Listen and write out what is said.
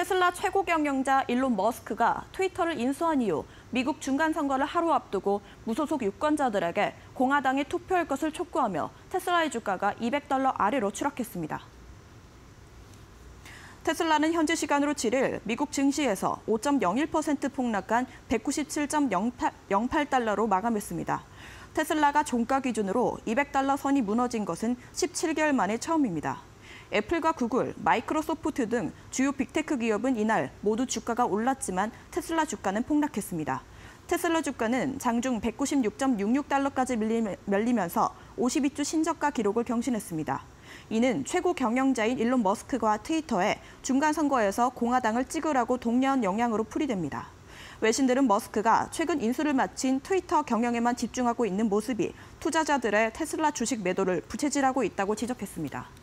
테슬라 최고 경영자 일론 머스크가 트위터를 인수한 이후 미국 중간 선거를 하루 앞두고 무소속 유권자들에게 공화당에 투표할 것을 촉구하며 테슬라의 주가가 200달러 아래로 추락했습니다. 테슬라는 현지 시간으로 7일 미국 증시에서 5.01% 폭락한 197.08달러로 마감했습니다. 테슬라가 종가 기준으로 200달러 선이 무너진 것은 17개월 만에 처음입니다. 애플과 구글, 마이크로소프트 등 주요 빅테크 기업은 이날 모두 주가가 올랐지만 테슬라 주가는 폭락했습니다. 테슬라 주가는 장중 196.66달러까지 밀리면서 52주 신저가 기록을 경신했습니다. 이는 최고 경영자인 일론 머스크가 트위터에 중간 선거에서 공화당을 찍으라고 독려한 영향으로 풀이됩니다. 외신들은 머스크가 최근 인수를 마친 트위터 경영에만 집중하고 있는 모습이 투자자들의 테슬라 주식 매도를 부채질하고 있다고 지적했습니다.